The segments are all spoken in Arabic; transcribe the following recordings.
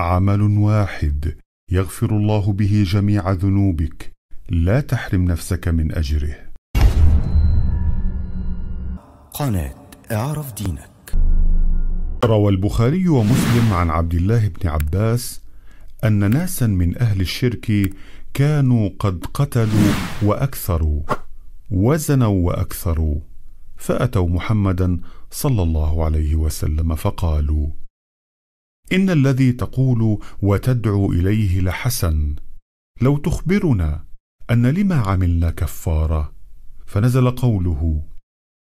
عمل واحد يغفر الله به جميع ذنوبك لا تحرم نفسك من أجره. قناة اعرف دينك. روى البخاري ومسلم عن عبد الله بن عباس أن ناسا من أهل الشرك كانوا قد قتلوا وأكثروا وزنوا وأكثروا فأتوا محمدا صلى الله عليه وسلم فقالوا إن الذي تقول وتدعو إليه لحسن. لو تخبرنا أن لما عملنا كفارة فنزل قوله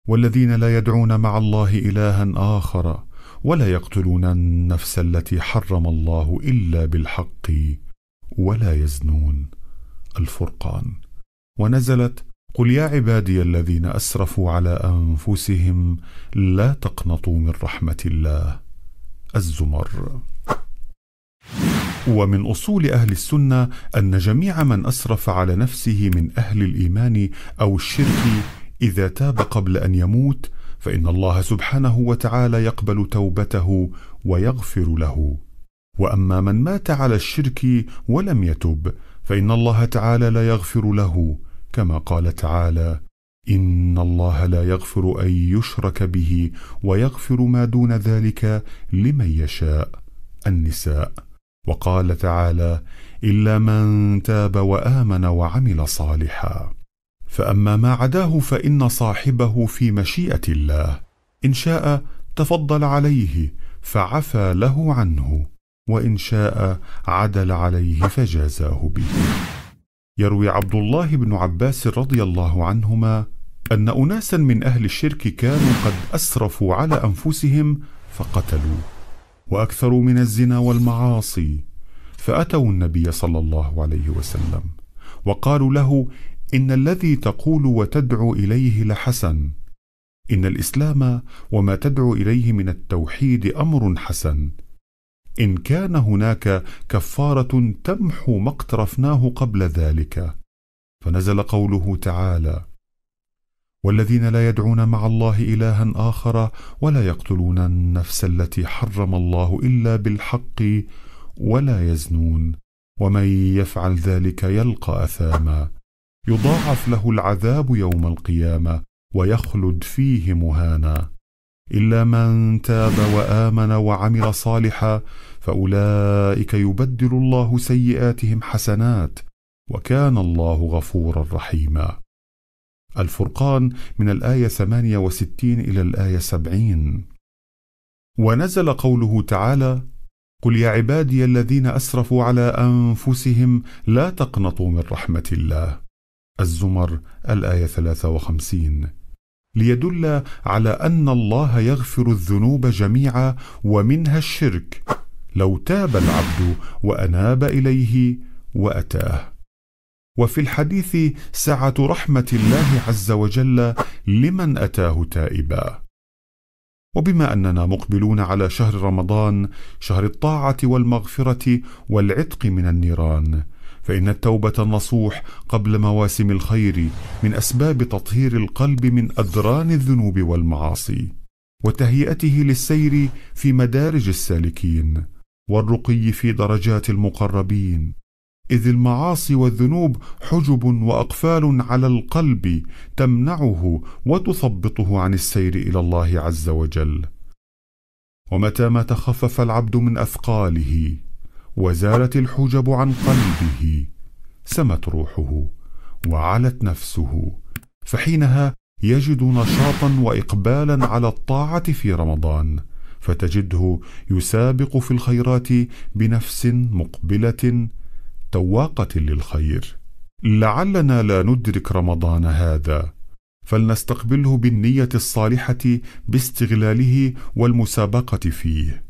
والذين لا يدعون مع الله إلها آخر ولا يقتلون النفس التي حرم الله إلا بالحق ولا يزنون الفرقان. ونزلت قل يا عبادي الذين أسرفوا على أنفسهم لا تقنطوا من رحمة الله. الزمر. ومن أصول أهل السنة أن جميع من أسرف على نفسه من أهل الإيمان أو الشرك إذا تاب قبل أن يموت فإن الله سبحانه وتعالى يقبل توبته ويغفر له. وأما من مات على الشرك ولم يتب فإن الله تعالى لا يغفر له كما قال تعالى ان الله لا يغفر ان يشرك به ويغفر ما دون ذلك لمن يشاء النساء. وقال تعالى الا من تاب وامن وعمل صالحا. فاما ما عداه فان صاحبه في مشيئه الله. ان شاء تفضل عليه فعفى له عنه وان شاء عدل عليه فجازاه به. يروي عبد الله بن عباس رضي الله عنهما أن اناسا من أهل الشرك كانوا قد أسرفوا على أنفسهم فقتلوا وأكثروا من الزنا والمعاصي فأتوا النبي صلى الله عليه وسلم وقالوا له إن الذي تقول وتدعو إليه لحسن إن الإسلام وما تدعو إليه من التوحيد أمر حسن إن كان هناك كفارة تمحو ما اقترفناه قبل ذلك. فنزل قوله تعالى والذين لا يدعون مع الله إلها آخر ولا يقتلون النفس التي حرم الله إلا بالحق ولا يزنون. ومن يفعل ذلك يلقى أثاما. يضاعف له العذاب يوم القيامة ويخلد فيه مهانا. إلا من تاب وآمن وعمل صالحا فأولئك يبدل الله سيئاتهم حسنات وكان الله غفورا رحيما. الفرقان من الآية 68 إلى الآية 70 ونزل قوله تعالى قل يا عبادي الذين أسرفوا على أنفسهم لا تقنطوا من رحمة الله. الزمر الآية 53 ليدل على أن الله يغفر الذنوب جميعا ومنها الشرك. لو تاب العبد وأناب إليه وأتاه. وفي الحديث سعة رحمة الله عز وجل لمن أتاه تائبا. وبما أننا مقبلون على شهر رمضان شهر الطاعة والمغفرة والعتق من النيران فإن التوبة النصوح قبل مواسم الخير من أسباب تطهير القلب من اذران الذنوب والمعاصي وتهيئته للسير في مدارج السالكين والرقي في درجات المقربين. إذ المعاصي والذنوب حجب وأقفال على القلب تمنعه وتثبطه عن السير إلى الله عز وجل. ومتى ما تخفف العبد من أثقاله وزالت الحجب عن قلبه سمت روحه وعلت نفسه فحينها يجد نشاطا واقبالا على الطاعة في رمضان فتجده يسابق في الخيرات بنفس مقبلة تواقه للخير. لعلنا لا ندرك رمضان هذا فلنستقبله بالنية الصالحة باستغلاله والمسابقة فيه.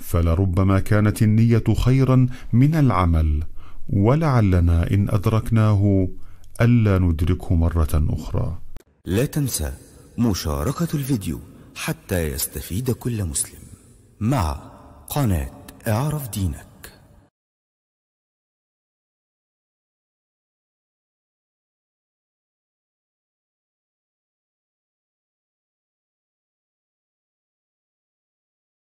فلربما كانت النية خيرا من العمل ولعلنا إن أدركناه ألا ندركه مرة أخرى. لا تنسى مشاركة الفيديو حتى يستفيد كل مسلم مع قناة إعرف دينك.